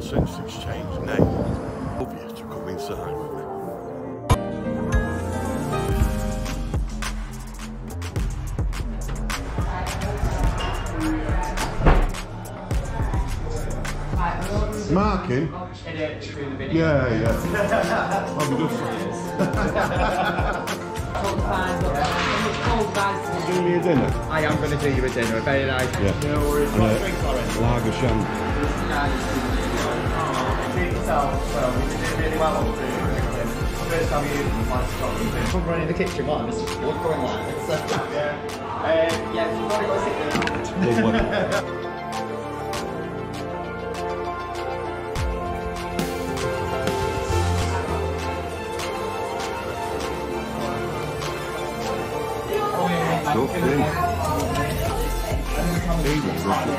Sense exchange name. Obvious to come inside with me. Marking? Yeah, yeah. I'm just doing me a dinner. I am going to do you a dinner, very nice. Yeah. No worries. And What drink, sorry? lager shandy. I'm running the kitchen, what? It's yeah. Uh. Okay.